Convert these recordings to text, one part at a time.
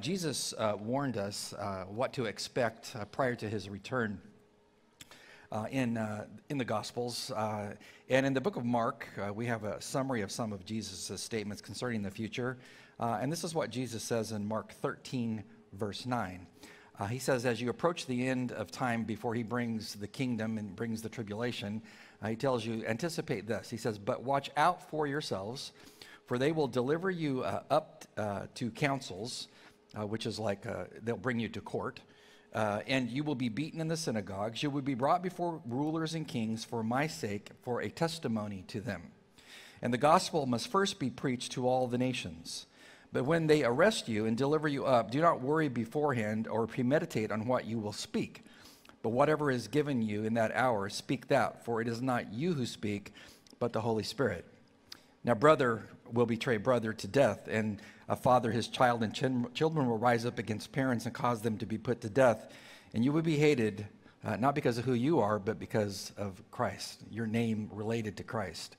Jesus uh, warned us uh, what to expect uh, prior to his return uh, in, uh, in the Gospels. Uh, and in the book of Mark, we have a summary of some of Jesus' statements concerning the future. and this is what Jesus says in Mark 13, verse 9. he says, As you approach the end of time before he brings the kingdom and brings the tribulation, he tells you, anticipate this. He says, But watch out for yourselves, for they will deliver you up to councils uh, which is like uh, they'll bring you to court. Uh, and you will be beaten in the synagogues. You will be brought before rulers and kings for my sake, for a testimony to them. And the gospel must first be preached to all the nations. But when they arrest you and deliver you up, do not worry beforehand or premeditate on what you will speak. But whatever is given you in that hour, speak that, for it is not you who speak, but the Holy Spirit. Now, brother will betray brother to death, and a father his child, and ch- children will rise up against parents and cause them to be put to death. And you will be hated, uh, not because of who you are, but because of Christ, your name related to Christ.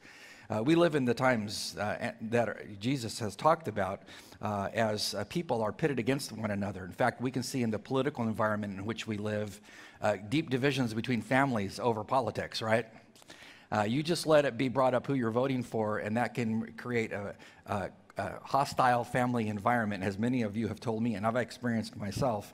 Uh, we live in the times uh, that Jesus has talked about uh, as uh, people are pitted against one another. In fact, we can see in the political environment in which we live uh, deep divisions between families over politics, right? Uh, you just let it be brought up who you're voting for, and that can create a, a hostile family environment, as many of you have told me, and I've experienced myself.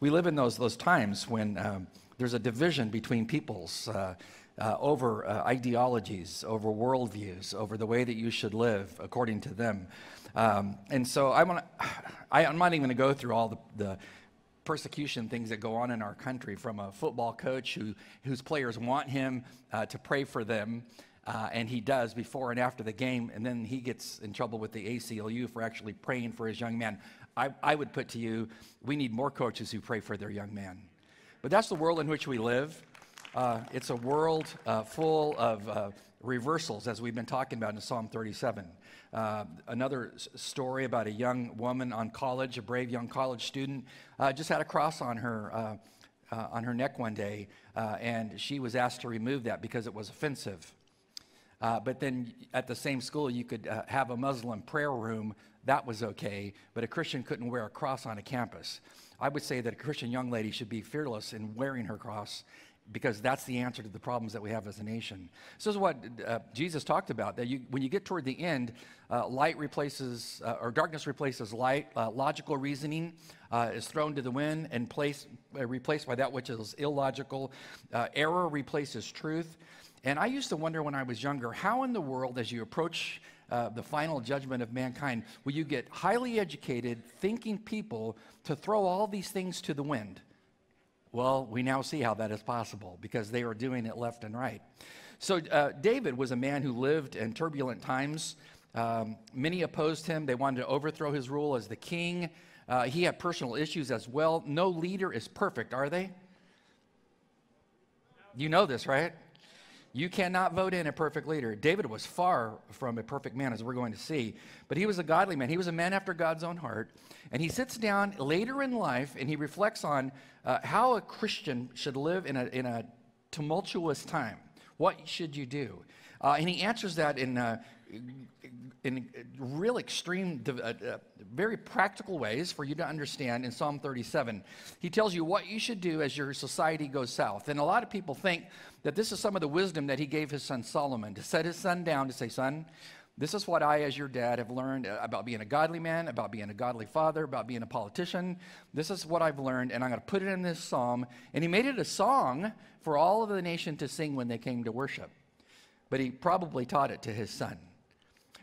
We live in those, those times when um, there's a division between peoples uh, uh, over uh, ideologies, over worldviews, over the way that you should live according to them. Um, and so I want I, I'm not even going to go through all the, the persecution things that go on in our country from a football coach who, whose players want him uh, to pray for them uh, and he does before and after the game, and then he gets in trouble with the ACLU for actually praying for his young man. I, I would put to you, we need more coaches who pray for their young man. But that's the world in which we live. Uh, it's a world uh, full of uh, reversals, as we've been talking about in Psalm 37. Uh, another story about a young woman on college, a brave young college student, uh, just had a cross on her. Uh, on her neck one day, and she was asked to remove that because it was offensive. Uh, but then at the same school, you could uh, have a Muslim prayer room. That was okay. But a Christian couldn't wear a cross on a campus. I would say that a Christian young lady should be fearless in wearing her cross because that's the answer to the problems that we have as a nation. This is what uh, Jesus talked about that you, when you get toward the end, uh, light replaces, uh, or darkness replaces light, uh, logical reasoning uh, is thrown to the wind and place, uh, replaced by that which is illogical. error replaces truth. And I used to wonder when I was younger how in the world, as you approach uh, the final judgment of mankind, will you get highly educated, thinking people to throw all these things to the wind? Well, we now see how that is possible because they are doing it left and right. So, uh, David was a man who lived in turbulent times. Um, many opposed him, they wanted to overthrow his rule as the king. Uh, he had personal issues as well. No leader is perfect, are they? You know this, right? You cannot vote in a perfect leader. David was far from a perfect man, as we're going to see, but he was a godly man. He was a man after God's own heart. And he sits down later in life and he reflects on uh, how a Christian should live in a, in a tumultuous time. What should you do? Uh, and he answers that in, uh, in real extreme, uh, uh, very practical ways for you to understand in Psalm 37. He tells you what you should do as your society goes south. And a lot of people think that this is some of the wisdom that he gave his son Solomon to set his son down to say, Son, this is what I, as your dad, have learned about being a godly man, about being a godly father, about being a politician. This is what I've learned, and I'm going to put it in this psalm. And he made it a song for all of the nation to sing when they came to worship. But he probably taught it to his son.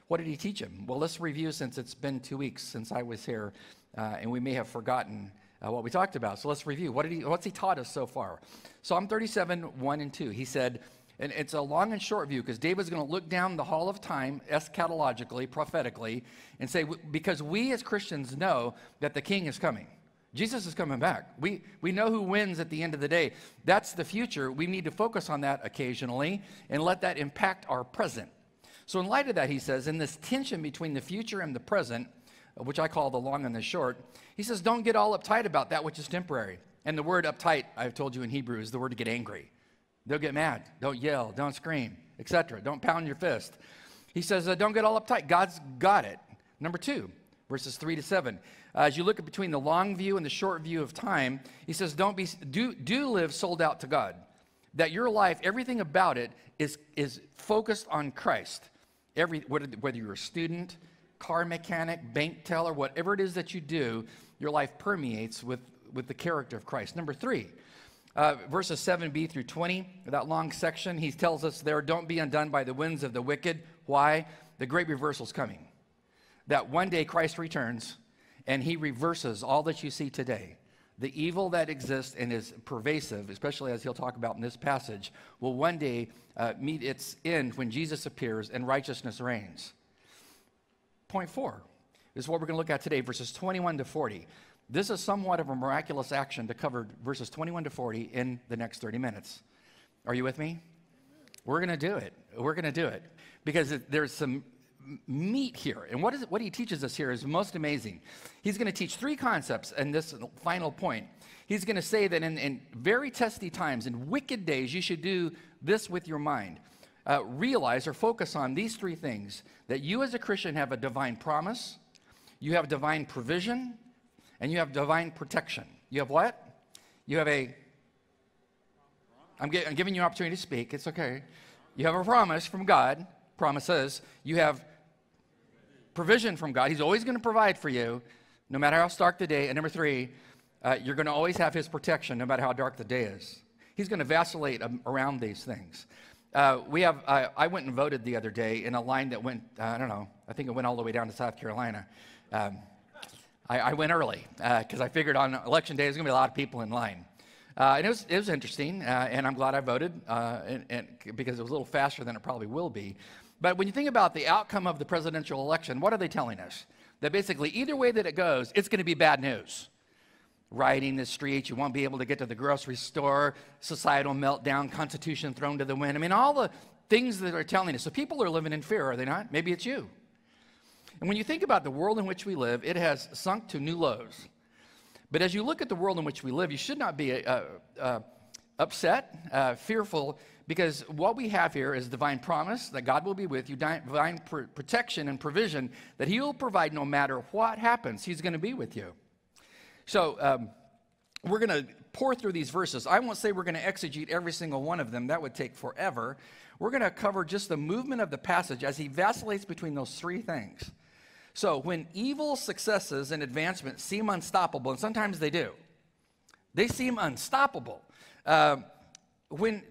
What did he teach him? Well, let's review since it's been two weeks since I was here, uh, and we may have forgotten uh, what we talked about. So let's review. What did he, what's he taught us so far? Psalm 37, 1 and 2. He said, and it's a long and short view because David's going to look down the hall of time eschatologically, prophetically, and say, because we as Christians know that the king is coming. Jesus is coming back. We, we know who wins at the end of the day. That's the future. We need to focus on that occasionally and let that impact our present. So, in light of that, he says, in this tension between the future and the present, which I call the long and the short, he says, don't get all uptight about that which is temporary. And the word uptight, I've told you in Hebrew, is the word to get angry. They'll get mad. Don't yell. Don't scream, etc. Don't pound your fist. He says, uh, don't get all uptight. God's got it. Number two, verses three to seven. uh, as you look at between the long view and the short view of time, he says, don't be, do, do live sold out to God. That your life, everything about it, is, is focused on Christ. Every, whether, whether you're a student, car mechanic, bank teller, whatever it is that you do, your life permeates with, with the character of Christ. Number three, uh, verses 7b through 20, that long section, he tells us there, don't be undone by the winds of the wicked. Why? The great reversal is coming. That one day Christ returns and he reverses all that you see today. The evil that exists and is pervasive, especially as he'll talk about in this passage, will one day uh, meet its end when Jesus appears and righteousness reigns. Point four is what we're going to look at today, verses 21 to 40. This is somewhat of a miraculous action to cover verses 21 to 40 in the next 30 minutes. Are you with me? We're going to do it. We're going to do it because there's some meat here. And what, is what he teaches us here is most amazing. He's going to teach three concepts in this final point. He's going to say that in, in very testy times, in wicked days, you should do this with your mind. Uh, realize or focus on these three things that you as a Christian have a divine promise, you have divine provision, and you have divine protection. You have what? You have a. I'm, I'm giving you an opportunity to speak. It's okay. You have a promise from God. Promises. You have provision from God. He's always going to provide for you, no matter how stark the day. And number three, uh, you're going to always have His protection, no matter how dark the day is. He's going to vacillate around these things. Uh, we have. Uh, I went and voted the other day in a line that went. I don't know. I think it went all the way down to South Carolina. Um, I, I went early because uh, I figured on election day there's going to be a lot of people in line. Uh, and it was, it was interesting, uh, and I'm glad I voted uh, and, and because it was a little faster than it probably will be. But when you think about the outcome of the presidential election, what are they telling us? That basically, either way that it goes, it's going to be bad news. Rioting the streets, you won't be able to get to the grocery store, societal meltdown, constitution thrown to the wind. I mean, all the things that are telling us. So people are living in fear, are they not? Maybe it's you. And when you think about the world in which we live, it has sunk to new lows. But as you look at the world in which we live, you should not be uh, uh, upset, uh, fearful, because what we have here is divine promise that God will be with you, divine pr- protection and provision that He will provide no matter what happens. He's going to be with you. So, um, we're going to pour through these verses. I won't say we're going to exegete every single one of them, that would take forever. We're going to cover just the movement of the passage as he vacillates between those three things. So when evil successes and advancement seem unstoppable, and sometimes they do, they seem unstoppable. Uh, when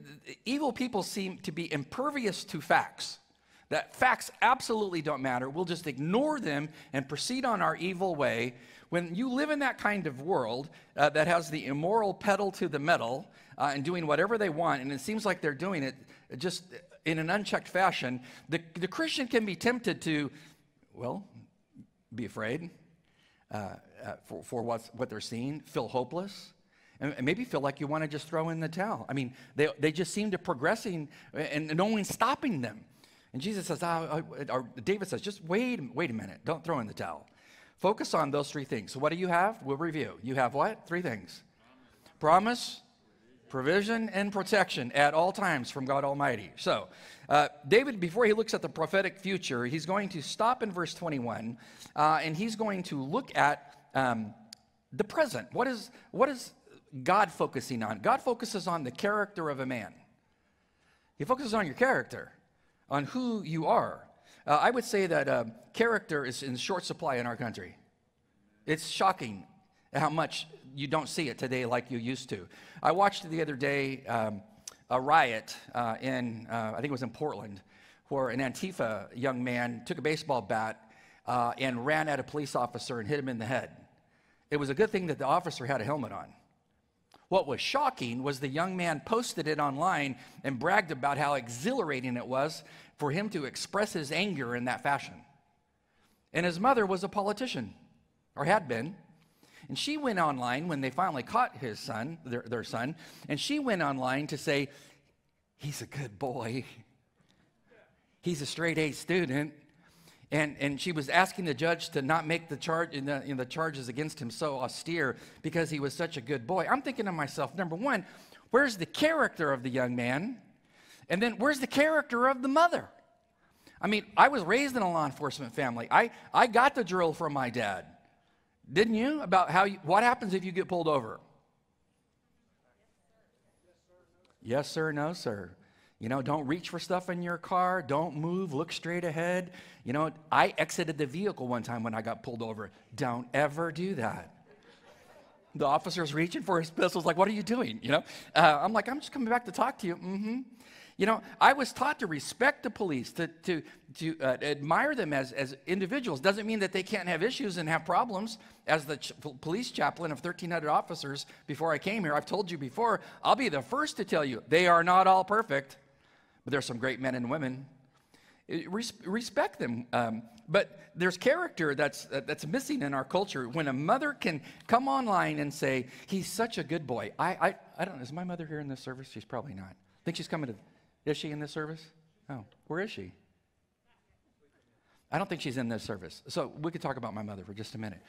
evil people seem to be impervious to facts, that facts absolutely don't matter, we'll just ignore them and proceed on our evil way. When you live in that kind of world uh, that has the immoral pedal to the metal uh, and doing whatever they want, and it seems like they're doing it just in an unchecked fashion, the, the Christian can be tempted to, well, be afraid uh, uh, for, for what's, what they're seeing, feel hopeless, and, and maybe feel like you want to just throw in the towel. I mean, they, they just seem to progressing and no one's stopping them. And Jesus says, oh, or David says, just wait, wait a minute, don't throw in the towel. Focus on those three things. So, what do you have? We'll review. You have what? Three things promise, provision, and protection at all times from God Almighty. So, uh, David, before he looks at the prophetic future, he's going to stop in verse 21 uh, and he's going to look at um, the present. What is, what is God focusing on? God focuses on the character of a man, He focuses on your character, on who you are. Uh, I would say that uh, character is in short supply in our country. It's shocking how much you don't see it today like you used to. I watched the other day. Um, a riot uh, in, uh, I think it was in Portland, where an Antifa young man took a baseball bat uh, and ran at a police officer and hit him in the head. It was a good thing that the officer had a helmet on. What was shocking was the young man posted it online and bragged about how exhilarating it was for him to express his anger in that fashion. And his mother was a politician, or had been. And she went online when they finally caught his son, their, their son, and she went online to say, He's a good boy. He's a straight A student. And, and she was asking the judge to not make the, charge, in the, in the charges against him so austere because he was such a good boy. I'm thinking to myself, number one, where's the character of the young man? And then where's the character of the mother? I mean, I was raised in a law enforcement family. I, I got the drill from my dad Didn't you? About how you, what happens if you get pulled over? Yes, sir, no, sir. You know, don't reach for stuff in your car. Don't move. Look straight ahead. You know, I exited the vehicle one time when I got pulled over. Don't ever do that. The officer's reaching for his pistols, like, what are you doing? You know, uh, I'm like, I'm just coming back to talk to you. Mm-hmm. You know, I was taught to respect the police, to, to, to uh, admire them as, as individuals. Doesn't mean that they can't have issues and have problems. As the ch- police chaplain of 1,300 officers before I came here, I've told you before, I'll be the first to tell you they are not all perfect, but there's some great men and women. Res- respect them. Um, but there's character that's, uh, that's missing in our culture. When a mother can come online and say, he's such a good boy. I, I, I don't know, is my mother here in this service? She's probably not. I think she's coming to is she in this service? Oh, where is she? I don't think she's in this service. So we could talk about my mother for just a minute.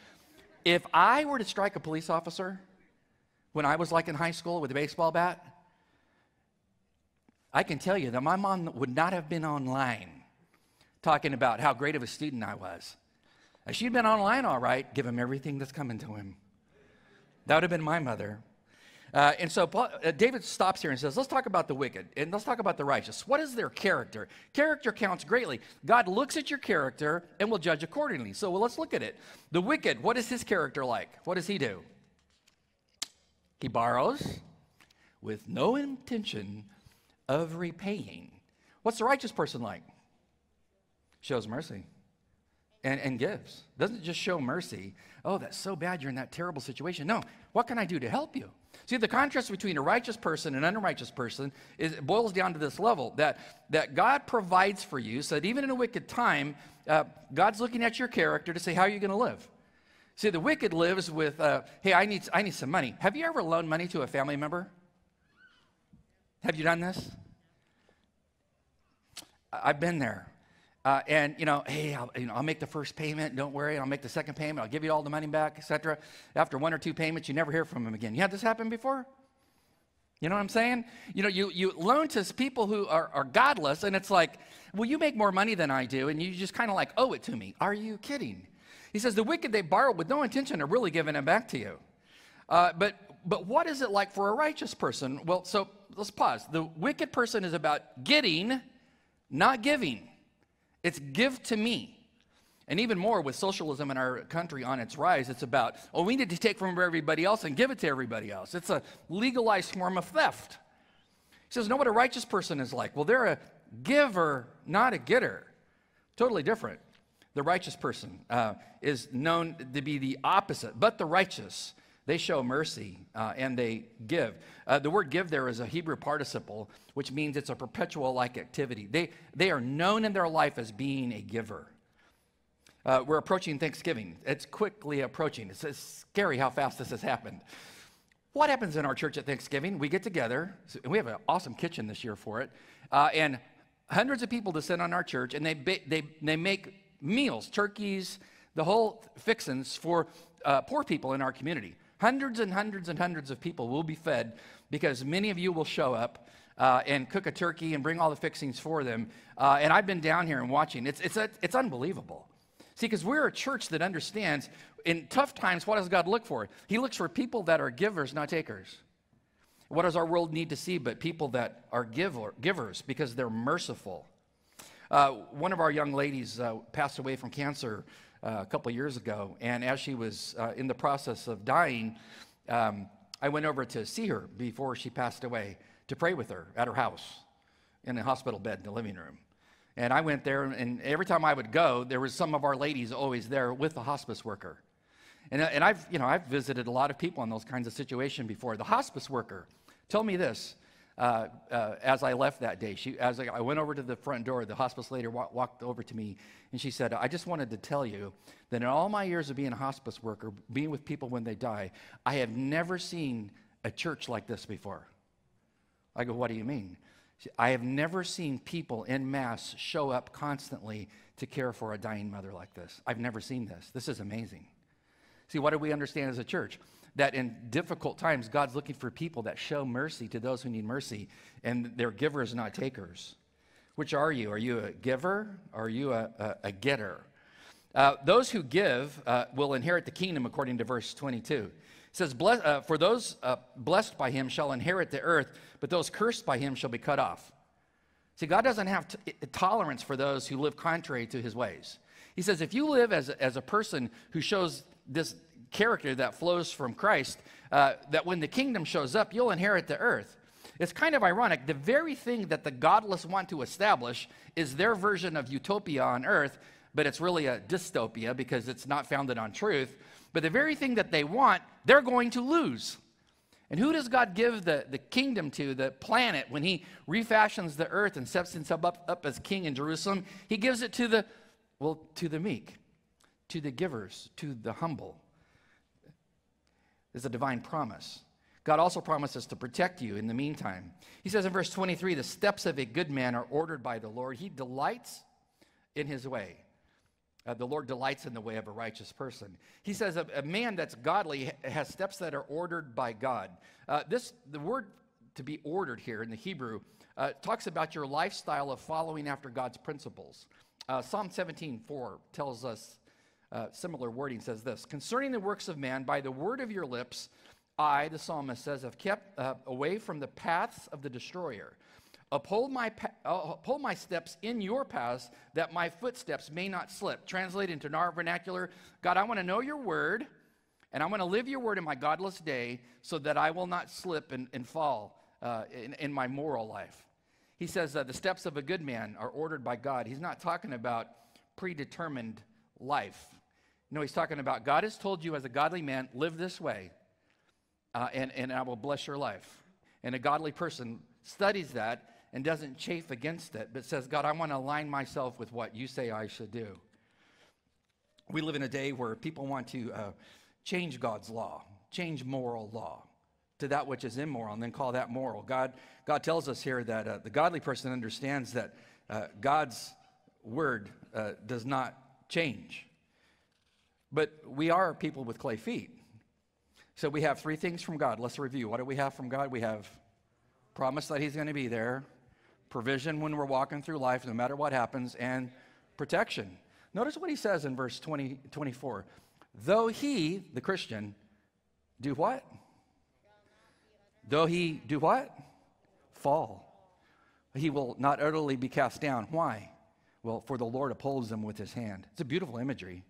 If I were to strike a police officer when I was like in high school with a baseball bat, I can tell you that my mom would not have been online talking about how great of a student I was. She'd been online all right, give him everything that's coming to him. That would have been my mother. Uh, and so Paul, uh, David stops here and says, Let's talk about the wicked and let's talk about the righteous. What is their character? Character counts greatly. God looks at your character and will judge accordingly. So well, let's look at it. The wicked, what is his character like? What does he do? He borrows with no intention of repaying. What's the righteous person like? Shows mercy and, and gives. Doesn't just show mercy. Oh, that's so bad you're in that terrible situation. No, what can I do to help you? See, the contrast between a righteous person and an unrighteous person is, boils down to this level that, that God provides for you so that even in a wicked time, uh, God's looking at your character to say, How are you going to live? See, the wicked lives with, uh, Hey, I need, I need some money. Have you ever loaned money to a family member? Have you done this? I've been there. Uh, and you know, hey, I'll, you know, I'll make the first payment. Don't worry, I'll make the second payment. I'll give you all the money back, etc. After one or two payments, you never hear from them again. You had this happen before? You know what I'm saying? You know, you, you loan to people who are, are godless, and it's like, well, you make more money than I do, and you just kind of like owe it to me. Are you kidding? He says the wicked they borrow with no intention of really giving it back to you. Uh, but but what is it like for a righteous person? Well, so let's pause. The wicked person is about getting, not giving. It's give to me. And even more with socialism in our country on its rise, it's about, oh, we need to take from everybody else and give it to everybody else. It's a legalized form of theft. He says, know what a righteous person is like? Well, they're a giver, not a getter. Totally different. The righteous person uh, is known to be the opposite, but the righteous they show mercy uh, and they give. Uh, the word give there is a Hebrew participle, which means it's a perpetual like activity. They, they are known in their life as being a giver. Uh, we're approaching Thanksgiving. It's quickly approaching. It's, scary how fast this has happened. What happens in our church at Thanksgiving? We get together, and we have an awesome kitchen this year for it, uh, and hundreds of people descend on our church, and they, they, they make meals, turkeys, the whole fixins for uh, poor people in our community. Hundreds and hundreds and hundreds of people will be fed because many of you will show up uh, and cook a turkey and bring all the fixings for them. Uh, and I've been down here and watching. It's, it's, it's unbelievable. See, because we're a church that understands in tough times, what does God look for? He looks for people that are givers, not takers. What does our world need to see but people that are giver, givers because they're merciful? Uh, one of our young ladies uh, passed away from cancer uh, a couple years ago. And as she was uh, in the process of dying, um, I went over to see her before she passed away to pray with her at her house in a hospital bed in the living room. And I went there, and every time I would go, there was some of our ladies always there with the hospice worker. And, uh, and I've, you know, I've visited a lot of people in those kinds of situations before. The hospice worker, tell me this uh, uh, as I left that day. She, as I, I, went over to the front door, the hospice lady wa- walked over to me and she said, I just wanted to tell you that in all my years of being a hospice worker, being with people when they die, I have never seen a church like this before. I go, What do you mean? I have never seen people in mass show up constantly to care for a dying mother like this. I've never seen this. This is amazing. See, what do we understand as a church? That in difficult times, God's looking for people that show mercy to those who need mercy, and they're givers, not takers. Which are you? Are you a giver? Or are you a, a, a getter? Uh, those who give uh, will inherit the kingdom, according to verse 22. It says, Bless, uh, For those uh, blessed by him shall inherit the earth, but those cursed by him shall be cut off. See, God doesn't have tolerance for those who live contrary to his ways. He says, if you live as as a person who shows this character that flows from Christ, uh, that when the kingdom shows up, you'll inherit the earth. It's kind of ironic. The very thing that the godless want to establish is their version of utopia on earth, but it's really a dystopia because it's not founded on truth. But the very thing that they want, they're going to lose. And who does God give the, the kingdom to, the planet, when He refashions the earth and sets Himself up, up as king in Jerusalem? He gives it to the, well, to the meek, to the givers, to the humble. It's a divine promise. God also promises to protect you in the meantime. He says in verse 23 the steps of a good man are ordered by the Lord, He delights in His way. Uh, the Lord delights in the way of a righteous person. He says a, a man that's godly has steps that are ordered by God. Uh, this the word to be ordered here in the Hebrew uh, talks about your lifestyle of following after God's principles. Uh, Psalm 17:4 tells us uh, similar wording says this: "Concerning the works of man, by the word of your lips, I, the psalmist says, have kept uh, away from the paths of the destroyer." Uphold my, uh, uphold my steps in your paths that my footsteps may not slip. Translate into our vernacular God, I want to know your word, and I want to live your word in my godless day so that I will not slip and, and fall uh, in, in, my moral life. He says that the steps of a good man are ordered by God. He's not talking about predetermined life. No, he's talking about God has told you as a godly man, live this way, uh, and, and I will bless your life. And a godly person studies that and doesn't chafe against it, but says, God, I want to align myself with what you say I should do. We live in a day where people want to uh, change God's law, change moral law to that which is immoral, and then call that moral. God, God tells us here that uh, the godly person understands that uh, God's word uh, does not change. But we are people with clay feet. So we have three things from God. Let's review. What do we have from God? We have promise that He's going to be there, provision when we're walking through life, no matter what happens, and protection. Notice what he says in verse 20, 24. Though he, the Christian, do what? Though he do what? Fall. He will not utterly be cast down. Why? Well, for the Lord upholds them with his hand. It's a beautiful imagery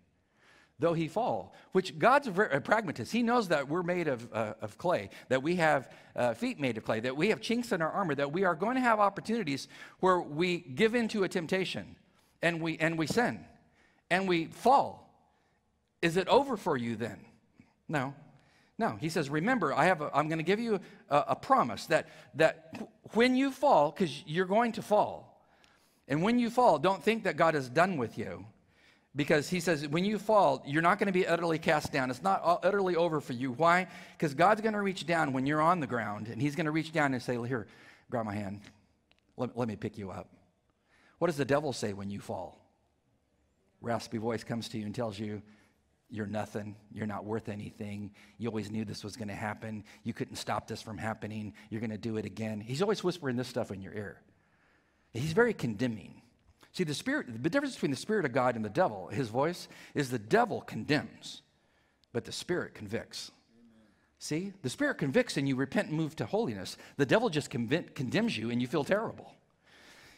though he fall, which God's a pragmatist. He knows that we're made of, uh, of clay, that we have uh, feet made of clay, that we have chinks in our armor, that we are going to have opportunities where we give into a temptation and we, and we sin and we fall. Is it over for you then? No. No. He says, remember, I have a, I'm going to give you a, a promise that, that when you fall, because you're going to fall, and when you fall, don't think that God is done with you because he says, when you fall, you're not going to be utterly cast down. It's not utterly over for you. Why? Because God's going to reach down when you're on the ground, and he's going to reach down and say, Here, grab my hand. Let, let me pick you up. What does the devil say when you fall? Raspy voice comes to you and tells you, You're nothing. You're not worth anything. You always knew this was going to happen. You couldn't stop this from happening. You're going to do it again. He's always whispering this stuff in your ear. He's very condemning. See, the spirit, the difference between the spirit of God and the devil, his voice, is the devil condemns, but the spirit convicts. Amen. See, the spirit convicts and you repent and move to holiness. The devil just conv- condemns you and you feel terrible.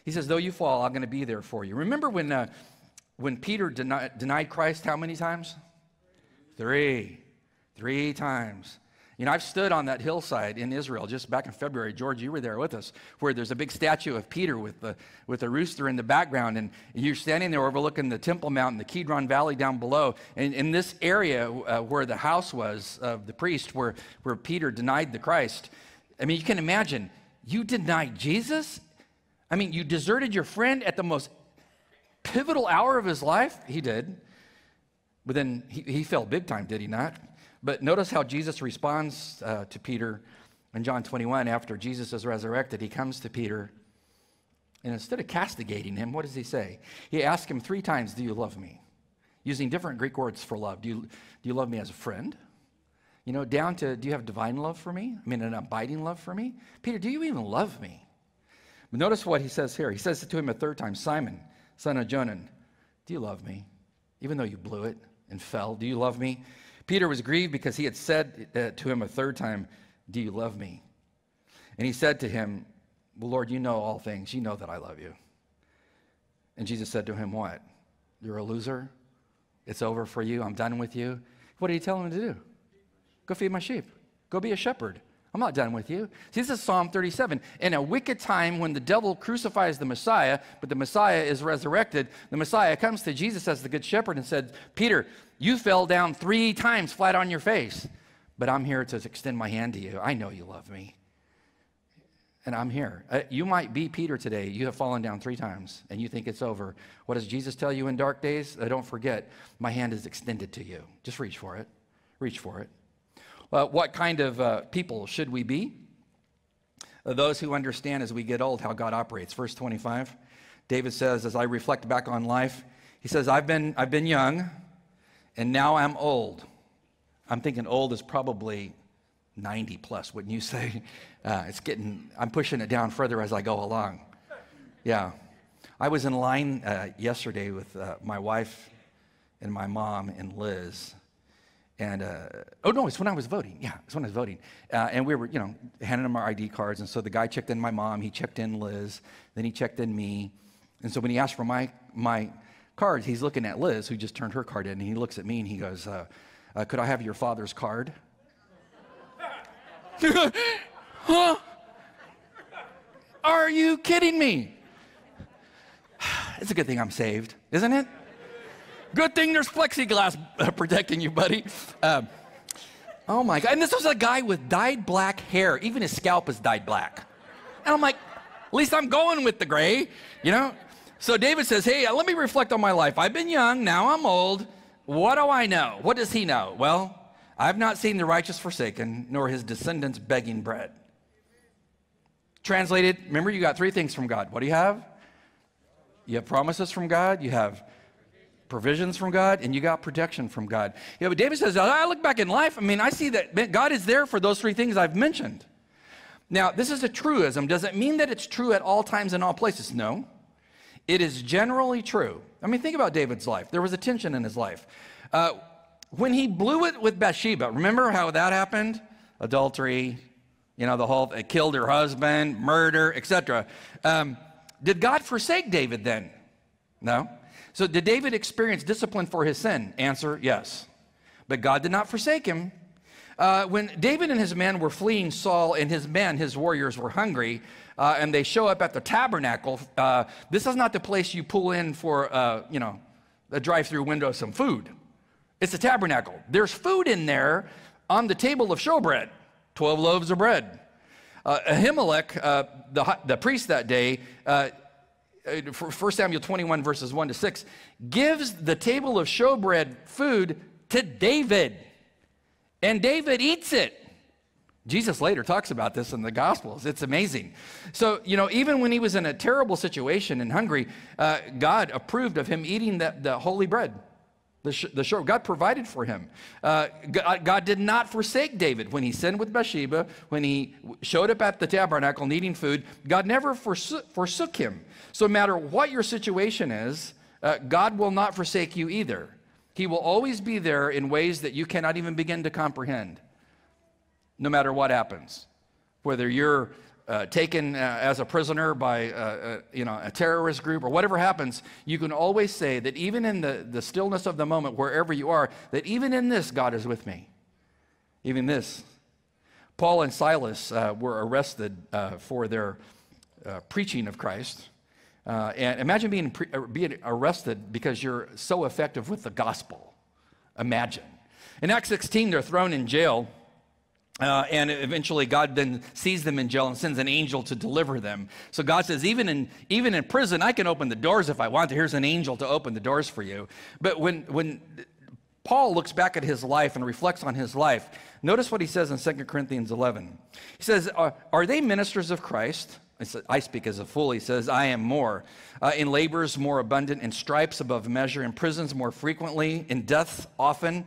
He says, though you fall, I'm going to be there for you. Remember when, uh, when Peter deni- denied Christ how many times? Three. Three times. You know, I've stood on that hillside in Israel just back in February. George, you were there with us, where there's a big statue of Peter with the with a rooster in the background, and you're standing there overlooking the Temple Mount and the Kidron Valley down below. And in this area uh, where the house was of the priest, where where Peter denied the Christ, I mean, you can imagine you denied Jesus. I mean, you deserted your friend at the most pivotal hour of his life. He did, but then he, he fell big time, did he not? But notice how Jesus responds uh, to Peter in John 21 after Jesus is resurrected. He comes to Peter, and instead of castigating him, what does he say? He asks him three times, Do you love me? Using different Greek words for love. Do you, do you love me as a friend? You know, down to, do you have divine love for me? I mean, an abiding love for me? Peter, do you even love me? But notice what he says here. He says to him a third time Simon, son of Jonah, do you love me? even though you blew it and fell? Do you love me? Peter was grieved because he had said uh, to him a third time, Do you love me? And he said to him, Well, Lord, you know all things. You know that I love you. And Jesus said to him, What? You're a loser? It's over for you. I'm done with you. What did he tell him to do? Go feed my sheep. Go be a shepherd. I'm not done with you. See, this is Psalm 37. In a wicked time when the devil crucifies the Messiah, but the Messiah is resurrected, the Messiah comes to Jesus as the good shepherd and said, Peter, you fell down three times flat on your face, but I'm here to extend my hand to you. I know you love me. And I'm here. Uh, you might be Peter today. You have fallen down three times and you think it's over. What does Jesus tell you in dark days? Uh, don't forget, my hand is extended to you. Just reach for it. Reach for it. Uh, what kind of uh, people should we be? Uh, those who understand as we get old how God operates. Verse 25, David says, as I reflect back on life, he says, I've been, I've been young and now I'm old. I'm thinking old is probably 90 plus, wouldn't you say? Uh, it's getting, I'm pushing it down further as I go along. Yeah. I was in line uh, yesterday with uh, my wife and my mom and Liz. And, uh, oh no, it's when I was voting. Yeah, it's when I was voting. Uh, and we were, you know, handing them our ID cards. And so the guy checked in my mom, he checked in Liz, then he checked in me. And so when he asked for my, my cards, he's looking at Liz, who just turned her card in, and he looks at me and he goes, uh, Could I have your father's card? huh? Are you kidding me? It's a good thing I'm saved, isn't it? Good thing there's plexiglass protecting you, buddy. Um, oh my God. And this was a guy with dyed black hair. Even his scalp is dyed black. And I'm like, at least I'm going with the gray, you know? So David says, Hey, let me reflect on my life. I've been young, now I'm old. What do I know? What does he know? Well, I've not seen the righteous forsaken, nor his descendants begging bread. Translated, remember, you got three things from God. What do you have? You have promises from God, you have provisions from God, and you got protection from God. Yeah, but David says, I look back in life, I mean, I see that God is there for those three things I've mentioned. Now, this is a truism. Does it mean that it's true at all times and all places? No. It is generally true. I mean, think about David's life. There was a tension in his life. Uh, when he blew it with Bathsheba, remember how that happened? Adultery, you know, the whole, it killed her husband, murder, etc. Um, did God forsake David then? No. So did David experience discipline for his sin? Answer, yes. But God did not forsake him. Uh, when David and his men were fleeing Saul and his men, his warriors, were hungry, uh, and they show up at the tabernacle, uh, this is not the place you pull in for, uh, you know, a drive-through window some food. It's a tabernacle. There's food in there on the table of showbread, 12 loaves of bread. Uh, Ahimelech, uh, the, the priest that day, uh, 1 uh, Samuel 21, verses 1 to 6, gives the table of showbread food to David. And David eats it. Jesus later talks about this in the Gospels. It's amazing. So, you know, even when he was in a terrible situation and hungry, uh, God approved of him eating the, the holy bread. The, sh- the short, God provided for him. Uh, God, God, did not forsake David when he sinned with Bathsheba, when he showed up at the tabernacle needing food. God never forsook, forsook him. So, no matter what your situation is, uh, God will not forsake you either. He will always be there in ways that you cannot even begin to comprehend, no matter what happens. Whether you're uh, taken uh, as a prisoner by uh, uh, you know, a terrorist group or whatever happens, you can always say that even in the, the stillness of the moment, wherever you are, that even in this, God is with me. Even this. Paul and Silas uh, were arrested for their preaching of Christ. and imagine being, pre- being arrested because you're so effective with the gospel. Imagine. In Acts 16, they're thrown in jail uh, and eventually, God then sees them in jail and sends an angel to deliver them. So God says, even in even in prison, I can open the doors if I want to. Here's an angel to open the doors for you. But when when Paul looks back at his life and reflects on his life, notice what he says in 2 Corinthians 11. He says, "Are, are they ministers of Christ?" I, I speak as a fool. He says, I am more. Uh, in labors more abundant, in stripes above measure, in prisons more frequently, in deaths often.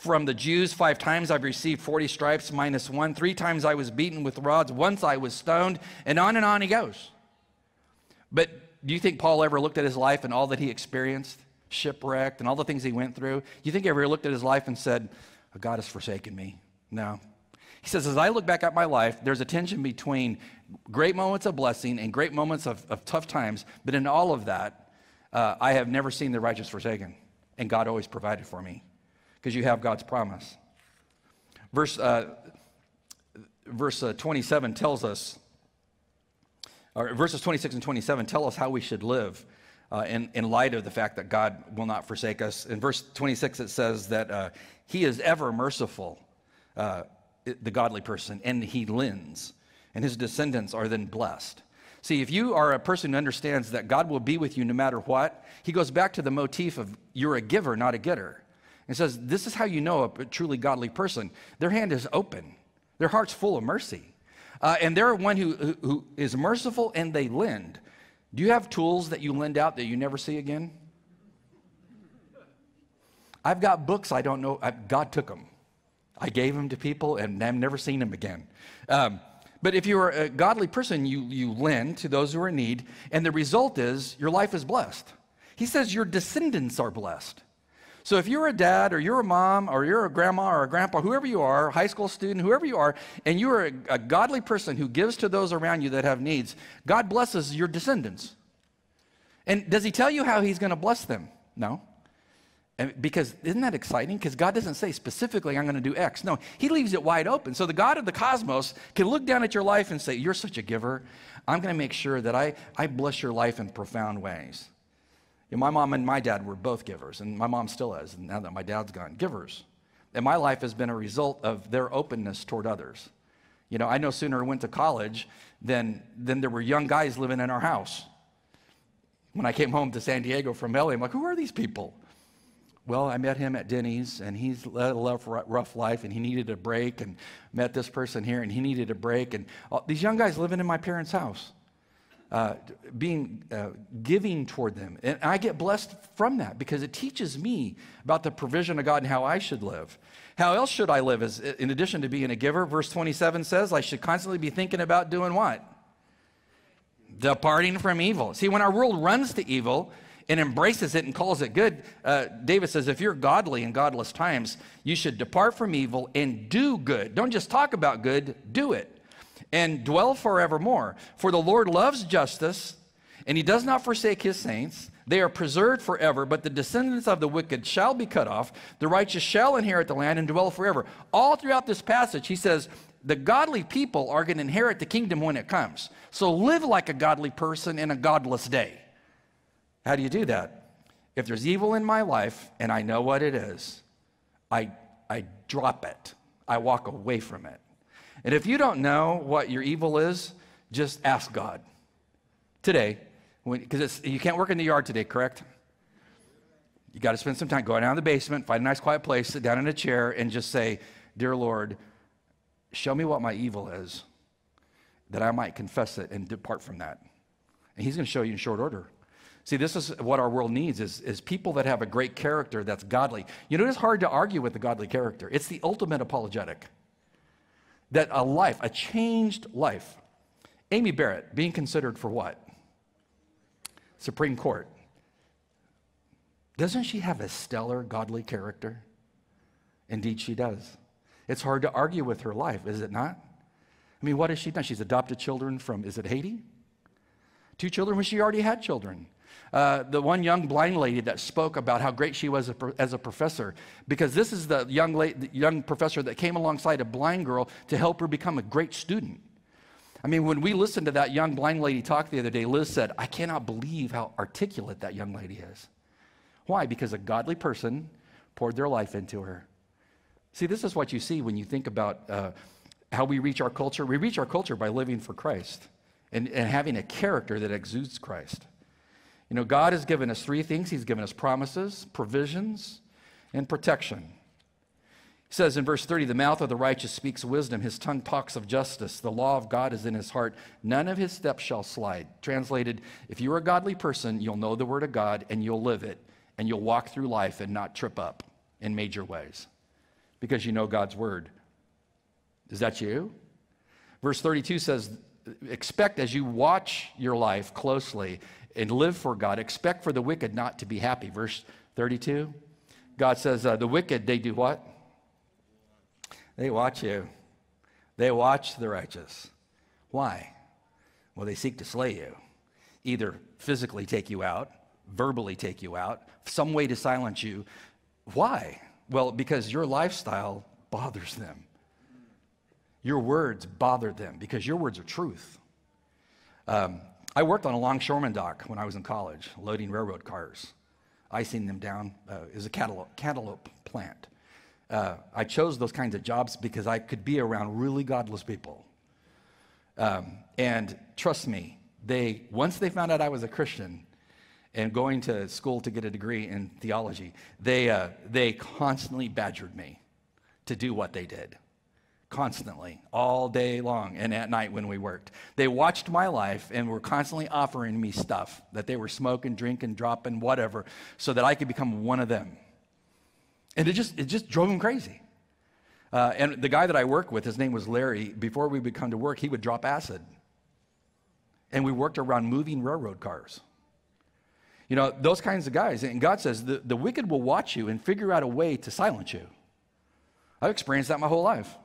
From the Jews, five times I've received 40 stripes minus one. Three times I was beaten with rods. Once I was stoned. And on and on he goes. But do you think Paul ever looked at his life and all that he experienced shipwrecked and all the things he went through. Do you think he ever looked at his life and said, God has forsaken me? No. He says, as I look back at my life, there's a tension between great moments of blessing and great moments of, of tough times, but in all of that, uh, I have never seen the righteous forsaken, and God always provided for me because you have God's promise. Verse, uh, verse uh, 27 tells us, or verses 26 and 27 tell us how we should live uh, in, in light of the fact that God will not forsake us. In verse 26, it says that uh, He is ever merciful, uh, the godly person, and He lends, and His descendants are then blessed. See, if you are a person who understands that God will be with you no matter what, he goes back to the motif of you're a giver, not a getter. And says, This is how you know a truly godly person. Their hand is open, their heart's full of mercy. Uh, and they're one who, who, who is merciful and they lend. Do you have tools that you lend out that you never see again? I've got books I don't know. I, God took them. I gave them to people and I've never seen them again. Um, but if you're a godly person, you, you lend to those who are in need, and the result is your life is blessed. He says your descendants are blessed. So if you're a dad or you're a mom or you're a grandma or a grandpa, whoever you are, high school student, whoever you are, and you are a, a godly person who gives to those around you that have needs, God blesses your descendants. And does he tell you how he's going to bless them? No. And because isn't that exciting? Because God doesn't say specifically, I'm going to do X. No, He leaves it wide open. So the God of the cosmos can look down at your life and say, You're such a giver. I'm going to make sure that I, I bless your life in profound ways. You know, my mom and my dad were both givers, and my mom still is, and now that my dad's gone, givers. And my life has been a result of their openness toward others. You know, I no sooner went to college than, than there were young guys living in our house. When I came home to San Diego from LA, I'm like, who are these people? Well, I met him at Denny's, and he's led a rough life, and he needed a break, and met this person here, and he needed a break. And all, these young guys living in my parents' house uh, being uh, giving toward them. And I get blessed from that because it teaches me about the provision of God and how I should live. How else should I live? As, in addition to being a giver, verse 27 says, I should constantly be thinking about doing what? Departing from evil. See, when our world runs to evil, and embraces it and calls it good, uh, David says, if you're godly in godless times, you should depart from evil and do good. Don't just talk about good, do it and dwell forevermore. For the Lord loves justice, and he does not forsake his saints. They are preserved forever, but the descendants of the wicked shall be cut off. The righteous shall inherit the land and dwell forever. All throughout this passage, he says, the godly people are going to inherit the kingdom when it comes. So live like a godly person in a godless day. How do you do that? If there's evil in my life and I know what it is, I, I drop it, I walk away from it. And if you don't know what your evil is, just ask God today, because you can't work in the yard today, correct? You got to spend some time, go down to the basement, find a nice quiet place, sit down in a chair, and just say, Dear Lord, show me what my evil is, that I might confess it and depart from that. And He's going to show you in short order. See, this is what our world needs is, is people that have a great character that's godly. You know, it's hard to argue with the godly character. It's the ultimate apologetic that a life, a changed life, Amy Barrett being considered for what? Supreme Court. Doesn't she have a stellar godly character? Indeed, she does. It's hard to argue with her life, is it not? I mean, what has she done? She's adopted children from, is it Haiti? Two children when she already had children. Uh, the one young blind lady that spoke about how great she was as a professor, because this is the young, the young professor that came alongside a blind girl to help her become a great student. I mean, when we listened to that young blind lady talk the other day, Liz said, I cannot believe how articulate that young lady is. Why? Because a godly person poured their life into her. See, this is what you see when you think about uh, how we reach our culture. We reach our culture by living for Christ and, and having a character that exudes Christ. You know, God has given us three things He's given us promises, provisions, and protection. He says in verse 30, the mouth of the righteous speaks wisdom, his tongue talks of justice, the law of God is in his heart, none of his steps shall slide. Translated, if you're a godly person, you'll know the word of God and you'll live it, and you'll walk through life and not trip up in major ways because you know God's word. Is that you? Verse 32 says, expect as you watch your life closely and live for God. Expect for the wicked not to be happy. Verse 32. God says, uh, The wicked, they do what? They watch you. They watch the righteous. Why? Well, they seek to slay you, either physically take you out, verbally take you out, some way to silence you. Why? Well, because your lifestyle bothers them. Your words bother them because your words are truth. Um, I worked on a longshoreman dock when I was in college, loading railroad cars, icing them down. Uh, it was a cantaloupe, cantaloupe plant. Uh, I chose those kinds of jobs because I could be around really godless people. Um, and trust me, they once they found out I was a Christian and going to school to get a degree in theology, they uh, they constantly badgered me to do what they did constantly, all day long, and at night when we worked. They watched my life and were constantly offering me stuff that they were smoking, drinking, dropping, whatever, so that I could become one of them. And it just, it just drove them crazy. Uh, and the guy that I worked with, his name was Larry, before we would come to work, he would drop acid. And we worked around moving railroad cars. You know, those kinds of guys. And God says the, the wicked will watch you and figure out a way to silence you. I've experienced that my whole life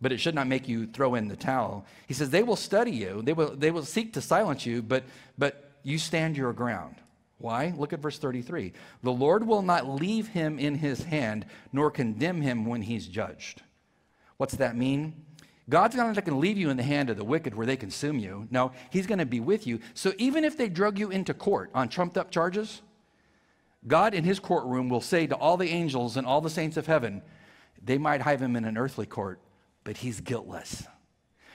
but it should not make you throw in the towel. He says, They will study you, they will, they will seek to silence you, but, but you stand your ground. Why? Look at verse 33. The Lord will not leave him in his hand, nor condemn him when he's judged. What's that mean? God's not going to leave you in the hand of the wicked where they consume you. No, he's going to be with you. So even if they drug you into court on trumped up charges, God in his courtroom will say to all the angels and all the saints of heaven, they might have him in an earthly court, but he's guiltless.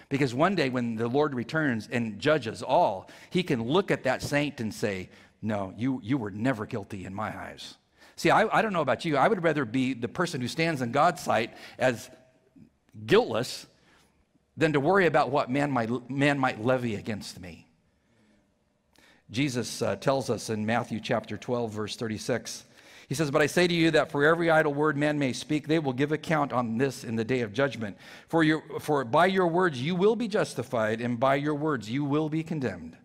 Because one day when the Lord returns and judges all, he can look at that saint and say, No, you, you were never guilty in my eyes. See, I, I don't know about you. I would rather be the person who stands in God's sight as guiltless than to worry about what man might, man might levy against me. Jesus uh, tells us in Matthew chapter 12, verse 36 he says, But I say to you that for every idle word man may speak, they will give account on this in the day of judgment. For, your, for by your words you will be justified, and by your words you will be condemned.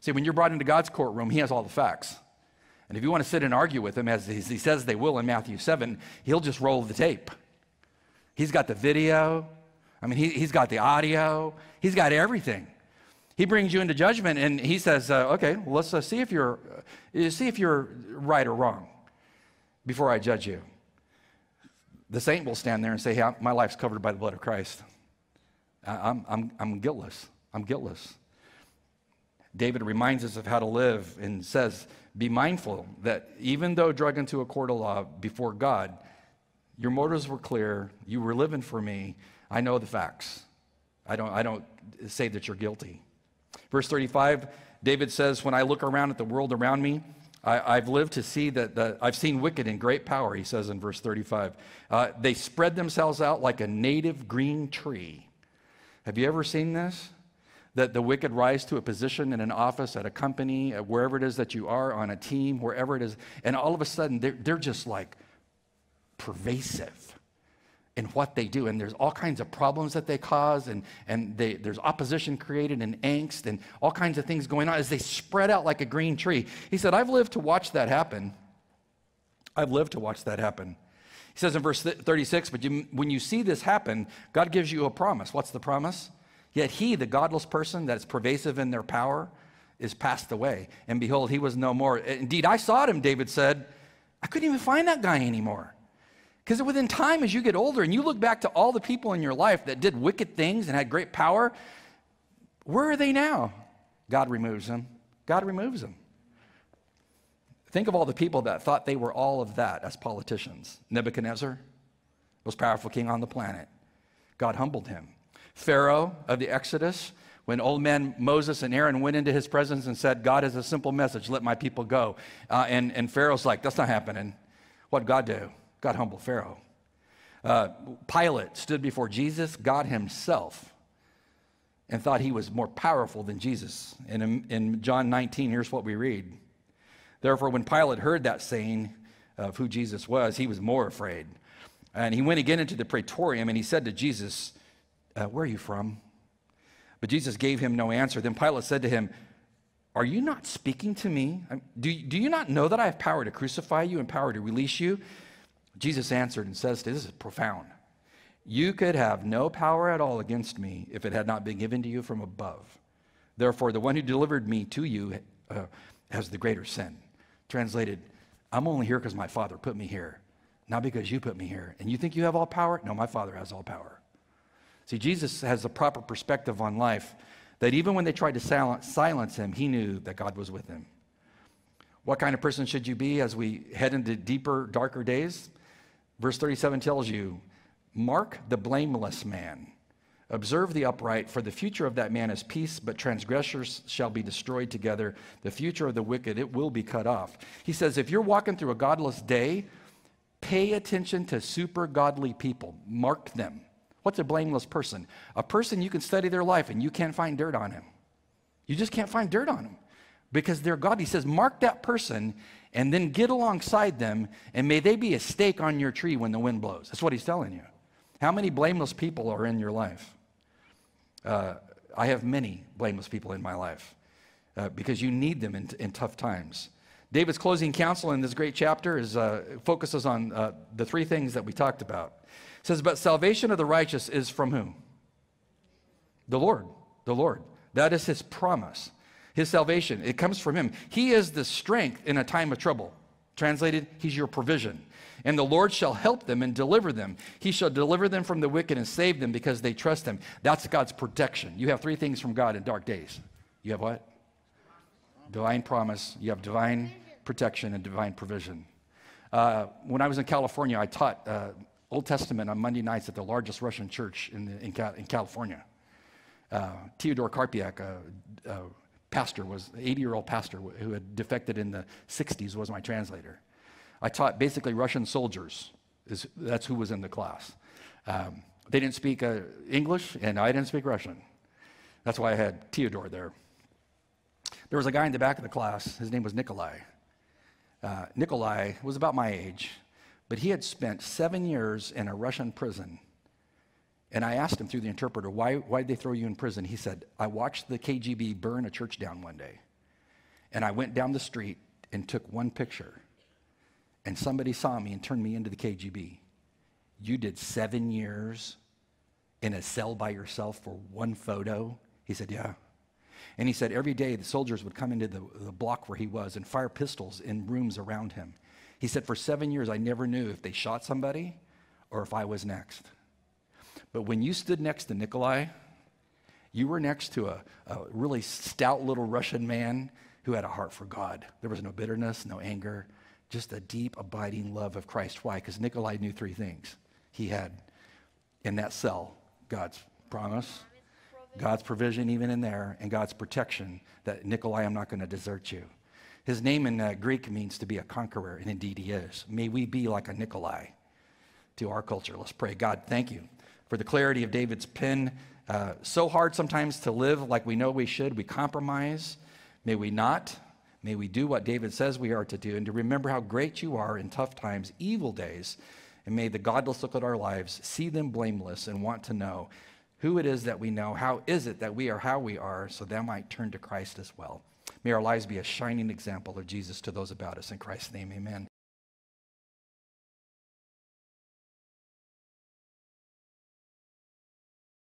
See, when you're brought into God's courtroom, he has all the facts. And if you want to sit and argue with him, as he says they will in Matthew 7, he'll just roll the tape. He's got the video. I mean, he, has got the audio. He's got everything. He brings you into judgment, and he says, uh, "Okay, let's uh, see if you're uh, see if you're right or wrong." Before I judge you. The saint will stand there and say, hey, My life's covered by the blood of Christ. I'm, I'm, I'm guiltless. I'm guiltless. David reminds us of how to live and says, Be mindful that even though drug into a court of law before God, your motives were clear. You were living for me. I know the facts. I don't, I don't say that you're guilty. Verse 35, David says, When I look around at the world around me, I, have lived to see that the, I've seen wicked in great power, he says in verse 35. Uh, they spread themselves out like a native green tree. Have you ever seen this? That the wicked rise to a position in an office, at a company, wherever it is that you are, on a team, wherever it is, and all of a sudden they're, they're just like pervasive in what they do. And there's all kinds of problems that they cause, and, and they, there's opposition created and angst and all kinds of things going on as they spread out like a green tree. He said, I've lived to watch that happen. I've lived to watch that happen. He says in verse 36, but you, when you see this happen, God gives you a promise. What's the promise? Yet he, the godless person that is pervasive in their power, is passed away. And behold, he was no more. Indeed, I sought him, David said. I couldn't even find that guy anymore. Because within time, as you get older and you look back to all the people in your life that did wicked things and had great power, where are they now? God removes them. God removes them. Think of all the people that thought they were all of that as politicians. Nebuchadnezzar, most powerful king on the planet. God humbled him. Pharaoh of the Exodus, when old man Moses and Aaron went into his presence and said, God has a simple message, let my people go. Uh, and, and Pharaoh's like, that's not happening. What'd God do? God humbled Pharaoh. Uh, Pilate stood before Jesus, God himself, and thought he was more powerful than Jesus. And in, in John 19, here's what we read. Therefore, when Pilate heard that saying of who Jesus was, he was more afraid. And he went again into the praetorium and he said to Jesus, uh, Where are you from? But Jesus gave him no answer. Then Pilate said to him, Are you not speaking to me? Do, do you not know that I have power to crucify you and power to release you? Jesus answered and says, This is profound. You could have no power at all against me if it had not been given to you from above. Therefore, the one who delivered me to you uh, has the greater sin. Translated, I'm only here because my Father put me here, not because you put me here. And you think you have all power? No, my Father has all power. See, Jesus has a proper perspective on life that even when they tried to silence him, he knew that God was with him. What kind of person should you be as we head into deeper, darker days? Verse 37 tells you Mark the blameless man. Observe the upright, for the future of that man is peace, but transgressors shall be destroyed together. The future of the wicked, it will be cut off. He says, if you're walking through a godless day, pay attention to super godly people. Mark them. What's a blameless person? A person you can study their life and you can't find dirt on him. You just can't find dirt on him because they're God. He says, mark that person and then get alongside them, and may they be a stake on your tree when the wind blows. That's what he's telling you. How many blameless people are in your life? Uh, I have many blameless people in my life uh, because you need them in, in, tough times. David's closing counsel in this great chapter is, uh, focuses on uh, the three things that we talked about. It says, But salvation of the righteous is from whom? The Lord. The Lord. That is his promise. His salvation. It comes from him. He is the strength in a time of trouble. Translated, he's your provision. And the Lord shall help them and deliver them. He shall deliver them from the wicked and save them because they trust him. That's God's protection. You have three things from God in dark days. You have what? Divine promise. You have divine protection and divine provision. Uh, when I was in California, I taught uh, Old Testament on Monday nights at the largest Russian church in, the, in, in California. Uh, Theodore Karpiak, pastor, was 80 year old pastor who had defected in the 60s, was my translator. I taught basically Russian soldiers. Is, that's who was in the class. Um, they didn't speak uh, English, and I didn't speak Russian. That's why I had Theodore there. There was a guy in the back of the class. His name was Nikolai. Uh, Nikolai was about my age, but he had spent seven years in a Russian prison. And I asked him through the interpreter, why, why did they throw you in prison? He said, I watched the KGB burn a church down one day. And I went down the street and took one picture and somebody saw me and turned me into the KGB. You did seven years in a cell by yourself for one photo? He said, Yeah. And he said every day the soldiers would come into the, the block where he was and fire pistols in rooms around him. He said, For seven years, I never knew if they shot somebody or if I was next. But when you stood next to Nikolai, you were next to a, a really stout little Russian man who had a heart for God. There was no bitterness, no anger, just a deep, abiding love of Christ. Why? Because Nikolai knew three things. He had in that cell God's promise, God's provision, even in there, and God's protection that Nikolai, I'm not going to desert you. His name in uh, Greek means to be a conqueror, and indeed he is. May we be like a Nikolai to our culture. Let's pray. God, thank you for the clarity of David's pen. Uh, so hard sometimes to live like we know we should. We compromise. May we not. May we do what David says we are to do and to remember how great you are in tough times, evil days. And may the godless look at our lives, see them blameless, and want to know who it is that we know, how is it that we are how we are, so they might turn to Christ as well. May our lives be a shining example of Jesus to those about us. In Christ's name, amen.